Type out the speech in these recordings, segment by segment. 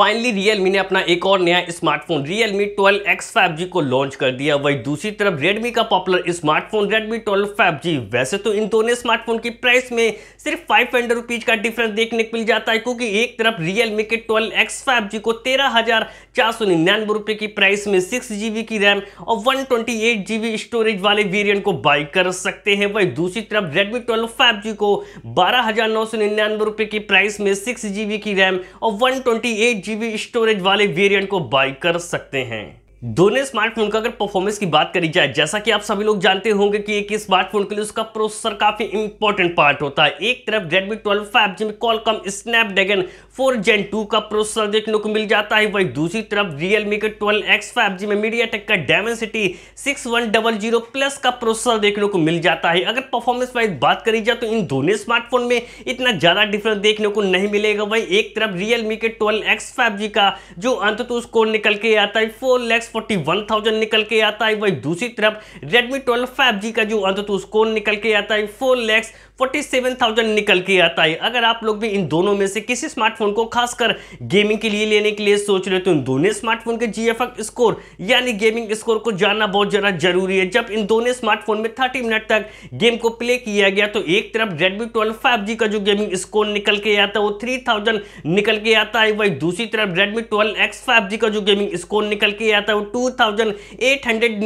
Finally Realme ने अपना एक और नया स्मार्टफ़ोन Realme 12X 5G को लॉन्च कर दिया। वही दूसरी तरफ़ Redmi का पॉपुलर स्मार्टफ़ोन Redmi 12 5G वैसे तो इन दोनों स्मार्टफ़ोन की प्राइस में सिर्फ़ फाइव हंड्रेड रुपीज़ का डिफरेंस देखने को मिल जाता है, क्योंकि एक तरफ़ Realme के 12X 5G को तेरह हज़ार चार सौ निन्यानवे रुपए की प्राइस में सिक्स जीबी की रैम और one twenty eight GB storage वाले वेरियंट को बाई कर सकते हैं। वही दूसरी तरफ़ Redmi 12 5G को बारह हज़ार नौ सौ निन्यानवे रुपए की प्राइस में सिक्स जीबी की रैम और one twenty eight GB storage वाले वेरिएंट को बाय कर सकते हैं। दोनों स्मार्टफ़ोन का अगर परफॉर्मेंस की बात करी जाए, जैसा कि आप सभी लोग जानते होंगे कि एक स्मार्टफ़ोन के लिए उसका प्रोसेसर काफ़ी इंपॉर्टेंट पार्ट होता है। एक तरफ़ Redmi 12 5G में Qualcomm, Snapdragon 4 Gen 2 का प्रोसेसर देखने को मिल जाता है। वही दूसरी तरफ़ Realme के 12X 5G में MediaTek का Dimensity 6100 प्लस का प्रोसेसर देखने को मिल जाता है। अगर परफॉर्मेंस वाइज बात करी जाए तो इन दोनों स्मार्टफ़ोन में इतना ज़्यादा डिफरेंस देखने को नहीं मिलेगा। वही एक तरफ़ Realme के 12X 5G का, जो अंत तो उसको निकल के आता है four lakhs forty one thousand निकल के आता है। वही दूसरी तरफ़ Redmi 12 5G का जो अंत तो उसको निकल के आता है। Four lakhs forty seven thousand निकल के आता है। अगर आप लोग भी इन दोनों में से किसी स्मार्टफ़ोन को, खासकर गेमिंग के लिए लेने के लिए सोच रहे हो तो इन दोनों स्मार्टफ़ोन के जी स्कोर यानी गेमिंग स्कोर को जानना बहुत ज़्यादा ज़रूरी है। जब इन दोनों स्मार्टफ़ोन में थर्टी मिनट तक गेम को प्ले किया गया तो एक तरफ़ रेडमी ट्वेल्व फाइव का जो गेमिंग स्कोर निकल के आता है, वो थ्री निकल के आता है। वही दूसरी तरफ़ रेडमी ट्वेल्व एक्स का जो गेमिंग स्कोर निकल के आता है, वो टू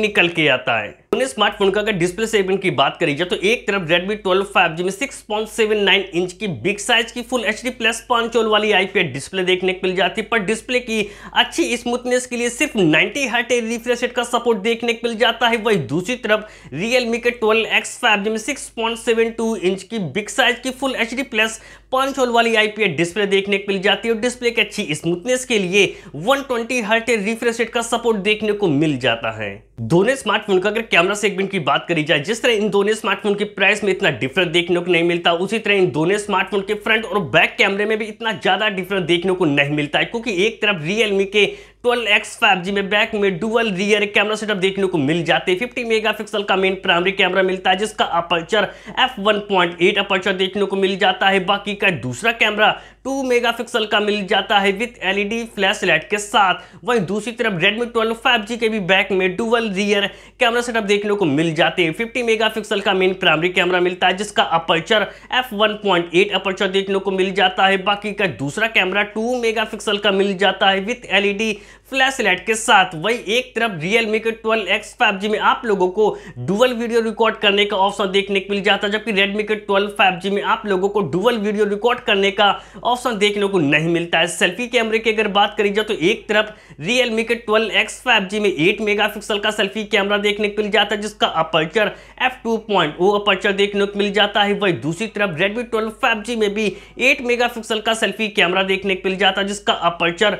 निकल के आता है। स्मार्टफ़ोन का अगर डिस्प्ले सेगमेंट की बात करी जाए तो एक तरफ़ Redmi 12 5G में 6.79 इंच की बिग साइज़ की full H D plus punch hole वाली आईपीएस डिस्प्ले देखने को मिल जाती है। पर डिस्प्ले की अच्छी स्मूथनेस के लिए सिर्फ़ 90 हर्ट रिफ्रेश रेट का सपोर्ट देखने को मिल जाता है। वही दूसरी तरफ़ Realme के 12X 5G में 6.72 इंच की बिग साइज़ की full H D plus punch hole वाली आईपीएस डिस्प्ले देखने को मिल जाती है और डिस्प्ले की अच्छी स्मूथनेस के लिए 120 हर्ट रिफ्रेश रेट का सपोर्ट देखने को मिल जाता है। दोनों स्मार्टफ़ोन का अगर सेगमेंट की बात करी जाए, जिस तरह इन दोनों स्मार्टफ़ोन के प्राइस में इतना डिफरेंस देखने को नहीं मिलता, उसी तरह इन दोनों स्मार्टफ़ोन के फ्रंट और बैक कैमरे में भी इतना ज़्यादा डिफरेंस देखने को नहीं मिलता है, क्योंकि एक तरफ़ रियलमी के 12x 5G में बैक में डुअल रियर कैमरा सेटअप देखने को मिल जाते हैं। 50 मेगापिक्सल का मेन प्राइमरी कैमरा मिलता है, जिसका अपर्चर f1.8 अपर्चर देखने को मिल जाता है। बाकी का दूसरा कैमरा 2 मेगापिक्सल का मिल जाता है विथ एलईडी फ्लैश लाइट के साथ। वहीं दूसरी तरफ़ Redmi 12 5G के भी बैक में डुअल रियर कैमरा सेटअप देखने को मिल जाते हैं। 50 मेगापिक्सल का मेन प्राइमरी कैमरा मिलता है, जिसका अपर्चर f1.8 अपर्चर देखने को मिल जाता है। बाकी का दूसरा कैमरा 2 मेगापिक्सल का मिल जाता है विथ एलईडी फ्लैश लाइट के साथ। वही एक तरफ़ Realme के 12X 5G में आप लोगों को डुअल वीडियो रिकॉर्ड करने का ऑप्शन देखने को मिल जाता है जबकि Redmi के 12 5G में आप लोगों को डुअल वीडियो रिकॉर्ड करने का ऑप्शन देखने को नहीं मिलता है। सेल्फी कैमरे की अगर बात करी जाए तो एक तरफ़ Realme के 12X 5G में 8 मेगापिक्सल का सेल्फी कैमरा देखने को मिल जाता है, जिसका अपर्चर f2.0 अपर्चर देखने को मिल जाता है। वही दूसरी तरफ़ Redmi 12 5G में भी 8 मेगापिक्सल का सेल्फी कैमरा देखने को मिल जाता है, जिसका अपर्चर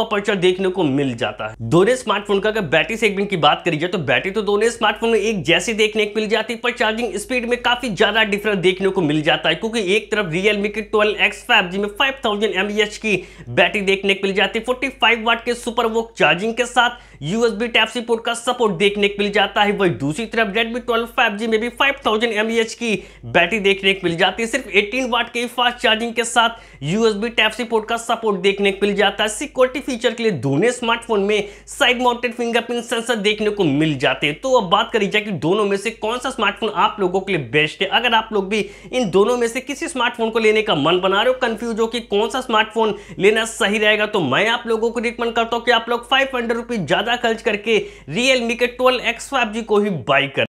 f2.0 अपर्चर देखने को मिल जाता है। दोनों स्मार्टफ़ोन का अगर बैटरी सेगमेंट की बात करी जाए तो बैटरी तो दोनों स्मार्टफ़ोन में एक जैसी देखने को मिल जाती है, पर चार्जिंग स्पीड में काफ़ी ज़्यादा डिफरेंस देखने को मिल जाता है, क्योंकि एक तरफ़ रियलमी की 12x 5G में 5000 थाउज़ेंड की बैटरी देखने को मिल जाती है। 45 वाट के सुपर वोक चार्जिंग के साथ यूएसबी टैप सी पोर्ट का सपोर्ट देखने को मिल जाता है। वही दूसरी तरफ़ Redmi 12 5G में भी 5000 mAh की बैटरी देखने को मिल जाती है। सिर्फ़ 18 वाट के फास्ट चार्जिंग के साथ यूएसबी टैप सी पोर्ट का सपोर्ट देखने को मिल जाता है। सिक्योरिटी फीचर के लिए दोनों स्मार्टफ़ोन में साइड माउंटेड फिंगरप्रिंट सेंसर देखने को मिल जाते हैं। तो अब बात करी जाए कि दोनों में से कौन सा स्मार्टफ़ोन आप लोगों के लिए बेस्ट है? अगर आप लोग भी इन दोनों में से किसी स्मार्टफ़ोन को लेने का मन बना रहे हो कंफ्यूज हो कि कौन सा स्मार्टफ़ोन लेना सही रहेगा तो मैं आप लोगों को रिकमेंड करता हूँ कि आप लोग फाइव ज़्यादा खर्च करके रियलमी के ट्वेल्व एक्स को ही बाई